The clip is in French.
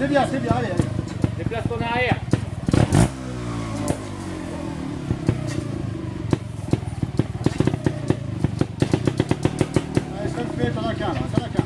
C'est bien, c'est bien, allez, allez. Déplace ton arrière. Allez, ça me fait, t'en as qu'un.